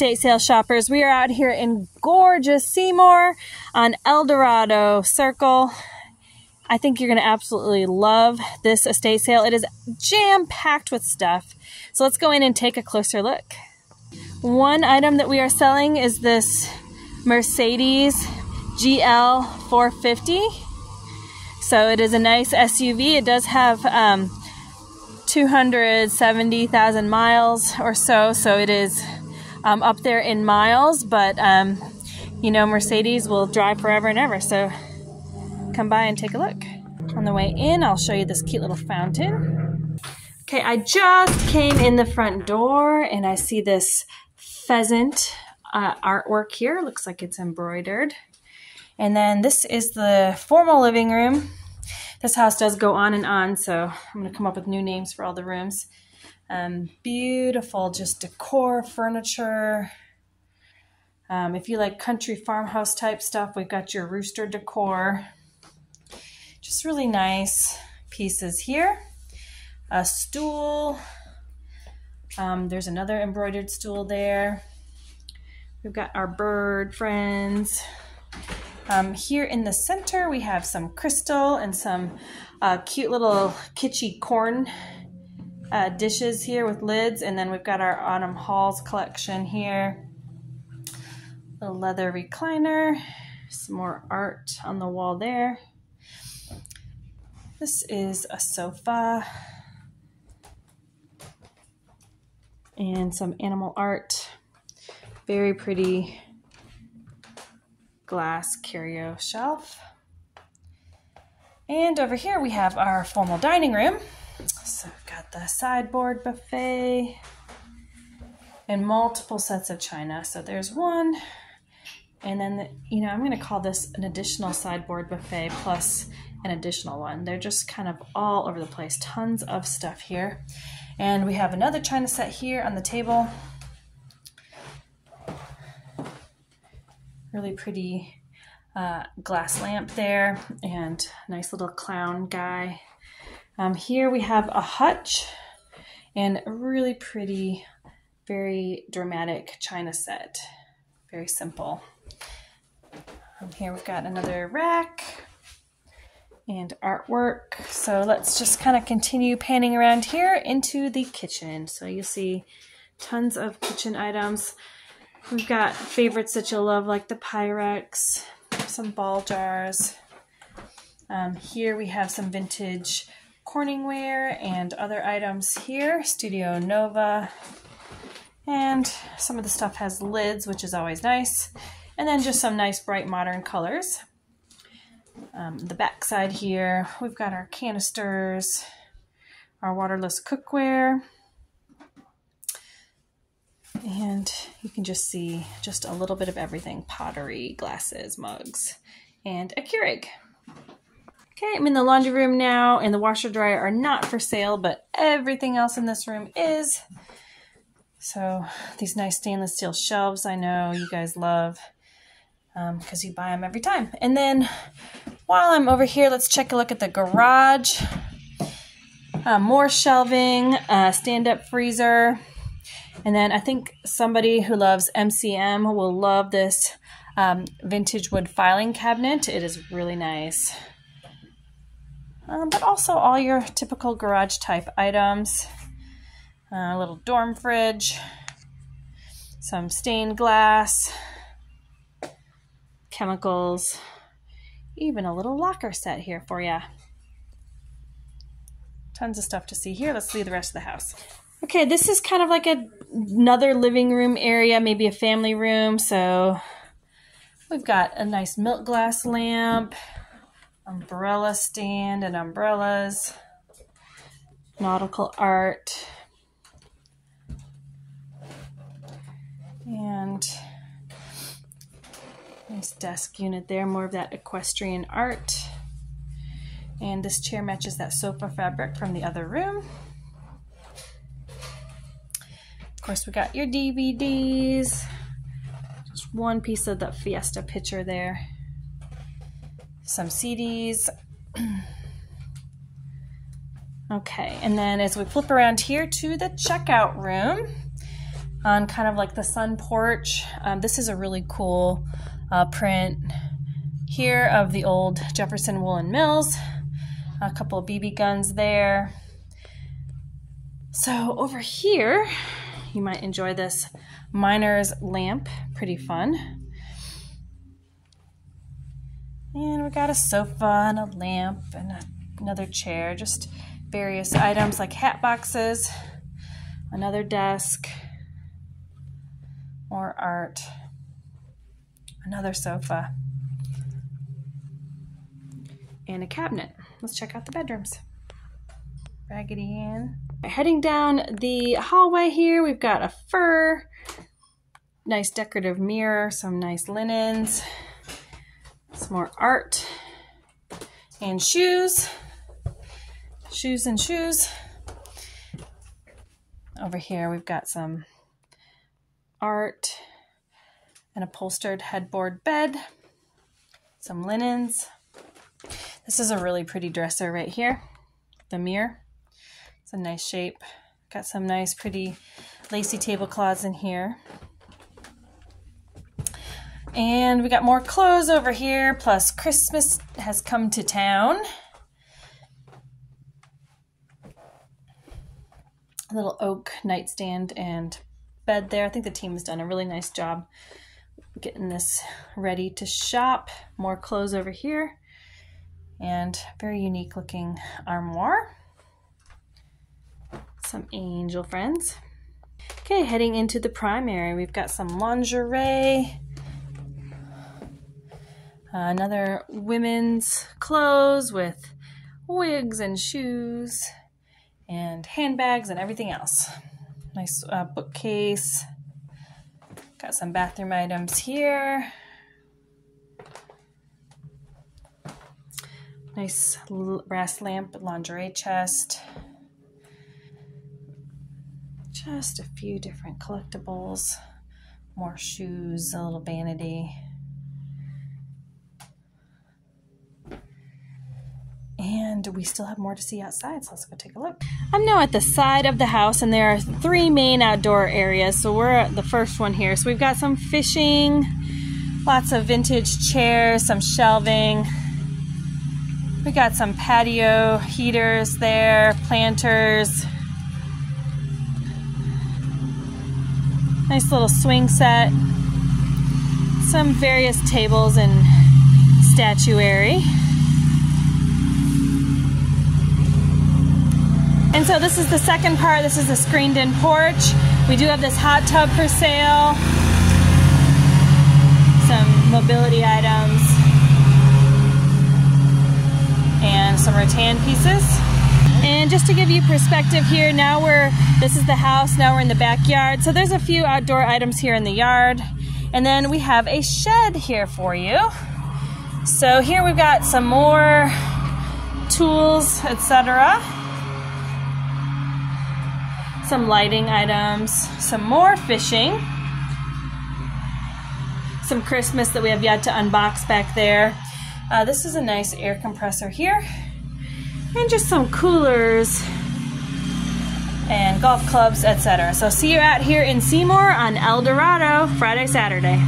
estate sale shoppers. We are out here in gorgeous Seymour on El Dorado Circle. I think you're going to absolutely love this estate sale. It is jam packed with stuff. So let's go in and take a closer look. One item that we are selling is this Mercedes GL 450. So it is a nice SUV. It does have um, 270,000 miles or so, so it is um, up there in miles, but um, you know, Mercedes will drive forever and ever, so come by and take a look. On the way in, I'll show you this cute little fountain. Okay, I just came in the front door and I see this pheasant uh, artwork here. Looks like it's embroidered. And then this is the formal living room. This house does go on and on, so I'm going to come up with new names for all the rooms. Um, beautiful, just decor, furniture. Um, if you like country farmhouse type stuff, we've got your rooster decor. Just really nice pieces here. A stool. Um, there's another embroidered stool there. We've got our bird friends. Um, here in the center, we have some crystal and some uh, cute little kitschy corn uh, dishes here with lids. And then we've got our Autumn Halls collection here. The leather recliner, some more art on the wall there. This is a sofa and some animal art. Very pretty glass curio shelf. And over here we have our formal dining room. So the sideboard buffet and multiple sets of china. So there's one, and then, the, you know, I'm going to call this an additional sideboard buffet plus an additional one. They're just kind of all over the place. Tons of stuff here. And we have another china set here on the table. really pretty uh, glass lamp there and nice little clown guy. Um, here we have a hutch and a really pretty, very dramatic china set. Very simple. Um, here we've got another rack and artwork. So let's just kind of continue panning around here into the kitchen. So you'll see tons of kitchen items. We've got favorites that you'll love, like the Pyrex, some ball jars. Um, here we have some vintage Corningware and other items here. Studio Nova. And some of the stuff has lids, which is always nice. And then just some nice bright modern colors. Um, the back side here, we've got our canisters, our waterless cookware. And you can just see just a little bit of everything pottery, glasses, mugs, and a Keurig. Okay, I'm in the laundry room now, and the washer dryer are not for sale, but everything else in this room is. So, these nice stainless steel shelves I know you guys love because um, you buy them every time. And then while I'm over here, let's check a look at the garage. Uh, more shelving, uh, stand up freezer, and then I think somebody who loves MCM will love this um, vintage wood filing cabinet. It is really nice. Um, but also all your typical garage type items. Uh, a little dorm fridge, some stained glass, chemicals, even a little locker set here for you. Tons of stuff to see here. Let's see the rest of the house. Okay, this is kind of like a, another living room area, maybe a family room. So we've got a nice milk glass lamp, umbrella stand and umbrellas, nautical art, and nice desk unit there, more of that equestrian art. And this chair matches that sofa fabric from the other room. Of course, we got your DVDs. Just one piece of the Fiesta picture there. Some CDs. okay, and then as we flip around here to the checkout room, on kind of like the sun porch. Um, this is a really cool uh, print here of the old Jefferson Woolen Mills. A couple of BB guns there. So over here, you might enjoy this miner's lamp. Pretty fun. And we got a sofa and a lamp and a, another chair. Just various items like hat boxes, another desk, more art, another sofa, and a cabinet. Let's check out the bedrooms. Raggedy Ann. Heading down the hallway here, we've got a fur, nice decorative mirror, some nice linens, more art, and shoes. Shoes and shoes. Over here, we've got some art, an upholstered headboard bed, some linens. This is a really pretty dresser right here, the mirror. It's a nice shape. Got some nice pretty lacy tablecloths in here. And we got more clothes over here, plus Christmas has come to town. A little oak nightstand and bed there. I think the team has done a really nice job getting this ready to shop. More clothes over here and very unique looking armoire some angel friends. Okay, heading into the primary, we've got some lingerie, another women's clothes with wigs and shoes and handbags and everything else. Nice uh, bookcase. Got some bathroom items here. Nice brass lamp lingerie chest. Just a few different collectibles, more shoes, a little vanity. And we still have more to see outside, so let's go take a look. I'm now at the side of the house, and there are three main outdoor areas. So we're at the first one here. So we've got some fishing, lots of vintage chairs, some shelving. We got some patio heaters there, planters, Nice little swing set. Some various tables and statuary. And so this is the second part. This is the screened in porch. We do have this hot tub for sale. Some mobility items. And some rattan pieces. And just to give you perspective here, now we're, this is the house, now we're in the backyard. So there's a few outdoor items here in the yard. And then we have a shed here for you. So here we've got some more tools, etc. Some lighting items, some more fishing. Some Christmas that we have yet to unbox back there. Uh, this is a nice air compressor here and just some coolers and golf clubs, etc. So see you out here in Seymour on El Dorado Friday, Saturday.